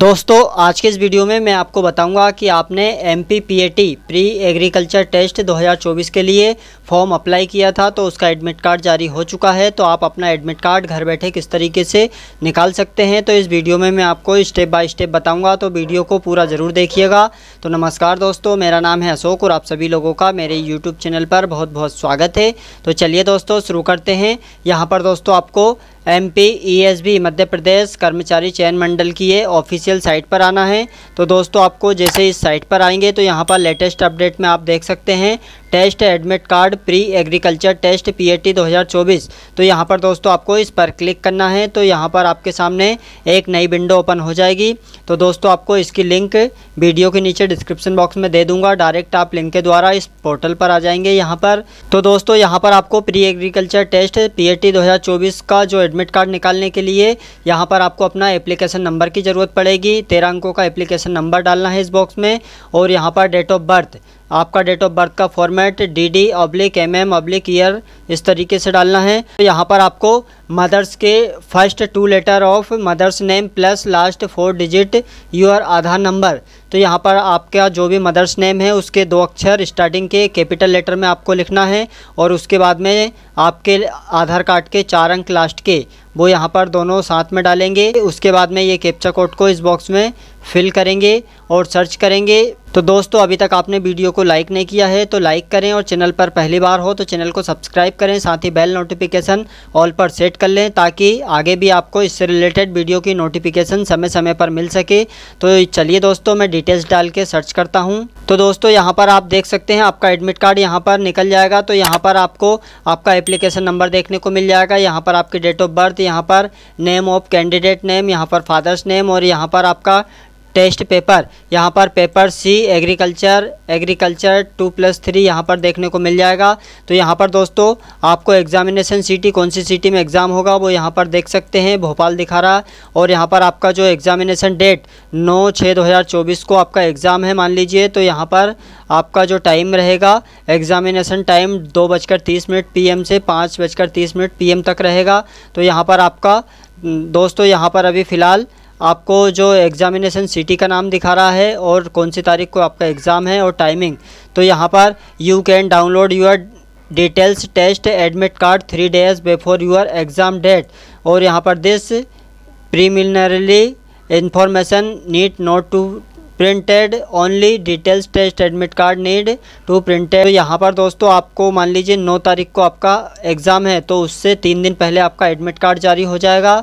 दोस्तों, आज के इस वीडियो में मैं आपको बताऊँगा कि आपने M P pre agriculture test 2024 के लिए फॉर्म अप्लाई किया था तो उसका एडमिट कार्ड जारी हो चुका है। तो आप अपना एडमिट कार्ड घर बैठे किस तरीके से निकाल सकते हैं तो इस वीडियो में मैं आपको स्टेप बाय स्टेप बताऊँगा। तो वीडियो को पूरा ज़रूर देखिएगा। तो नमस्कार दोस्तों, मेरा नाम है अशोक और आप सभी लोगों का मेरे यूट्यूब चैनल पर बहुत बहुत स्वागत है। तो चलिए दोस्तों, शुरू करते हैं। यहाँ पर दोस्तों, आपको M P E S B Madhya Pradesh, कर्मचारी चयन मंडल की ये ऑफिशियल साइट पर आना है। तो दोस्तों, आपको जैसे इस साइट पर आएँगे तो यहाँ पर लेटेस्ट अपडेट में आप देख सकते हैं। Test admit card pre agriculture test PAT 2024 तो यहाँ पर दोस्तों आपको इस पर क्लिक करना है तो यहाँ पर आपके सामने एक नई विंडो ओपन हो जाएगी। तो दोस्तों आपको इसकी लिंक वीडियो के नीचे डिस्क्रिप्शन बॉक्स में दे दूँगा, डायरेक्ट आप लिंक के द्वारा इस पोर्टल पर आ जाएँगे यहाँ पर। तो दोस्तों यहाँ पर आपको प्री एग्रीकल्चर टेस्ट पी दो का जो एडमिट कार्ड निकालने के लिए, यहाँ पर आपको अपना एप्लीकेशन नंबर की ज़रूरत पड़ेगी। तेरह अंकों का एप्लीकेशन नंबर डालना है इस बॉक्स में, और यहाँ पर डेट ऑफ़ बर्थ आपका डेट ऑफ़ बर्थ का format D D oblique M M oblique year इस तरीके से डालना है। तो यहाँ पर आपको मदर्स के first two letter of mothers name plus last four digit your Aadhaar number तो यहाँ पर आपका जो भी मदर्स नेम है, उसके दो अक्षर स्टार्टिंग के कैपिटल लेटर में आपको लिखना है और उसके बाद में आपके आधार कार्ड के चार अंक लास्ट के, वो यहाँ पर दोनों साथ में डालेंगे। उसके बाद में ये कैप्चा कोड को इस बॉक्स में फिल करेंगे और सर्च करेंगे। तो दोस्तों, अभी तक आपने वीडियो को लाइक नहीं किया है तो लाइक करें और चैनल पर पहली बार हो तो चैनल को सब्सक्राइब करें, साथ ही बेल नोटिफिकेशन ऑल पर सेट कर लें, ताकि आगे भी आपको इससे रिलेटेड वीडियो की नोटिफिकेशन समय समय पर मिल सके। तो चलिए दोस्तों, मैं डिटेल्स डाल के सर्च करता हूँ। तो दोस्तों, यहाँ पर आप देख सकते हैं, आपका एडमिट कार्ड यहाँ पर निकल जाएगा। तो यहाँ पर आपको आपका एप्लीकेशन नंबर देखने को मिल जाएगा। यहाँ पर आपकी डेट ऑफ़ बर्थ, यहाँ पर नेम ऑफ़ कैंडिडेट नेम, यहाँ पर फादर्स नेम और यहाँ पर आपका टेस्ट पेपर। यहाँ पर paper C, agriculture agriculture two plus three यहाँ पर देखने को मिल जाएगा। तो यहाँ पर दोस्तों, आपको एग्जामिनेशन सिटी कौन सी सिटी में एग्ज़ाम होगा, वो यहाँ पर देख सकते हैं, भोपाल दिखा रहा। और यहाँ पर आपका जो एग्ज़ामिनेशन डेट नौ छः दो हज़ार चौबीस को आपका एग्ज़ाम है, मान लीजिए। तो यहाँ पर आपका जो टाइम रहेगा एग्ज़ामिनेशन टाइम दो बजकर तीस मिनट पी से पाँच बजकर तीस मिनट पी तक रहेगा। तो यहाँ पर आपका, दोस्तों, यहाँ पर अभी फ़िलहाल आपको जो एग्ज़ामिनेशन सिटी का नाम दिखा रहा है और कौन सी तारीख को आपका एग्ज़ाम है और टाइमिंग तो यहाँ पर you can download your details test admit card three days before your exam date और यहाँ पर this preliminary information need not to printed only details test admit card need to printed यहाँ पर दोस्तों आपको मान लीजिए नौ तारीख को आपका एग्ज़ाम है तो उससे तीन दिन पहले आपका एडमिट कार्ड जारी हो जाएगा।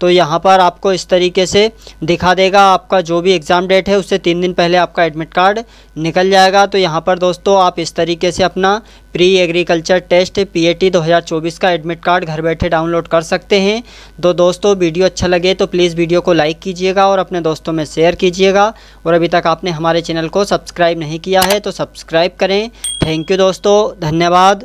तो यहाँ पर आपको इस तरीके से दिखा देगा आपका जो भी एग्ज़ाम डेट है, उससे तीन दिन पहले आपका एडमिट कार्ड निकल जाएगा। तो यहाँ पर दोस्तों आप इस तरीके से अपना प्री एग्रीकल्चर टेस्ट पीएटी 2024 का एडमिट कार्ड घर बैठे डाउनलोड कर सकते हैं। तो दोस्तों वीडियो अच्छा लगे तो प्लीज़ वीडियो को लाइक कीजिएगा और अपने दोस्तों में शेयर कीजिएगा। और अभी तक आपने हमारे चैनल को सब्सक्राइब नहीं किया है तो सब्सक्राइब करें। थैंक यू दोस्तों, धन्यवाद।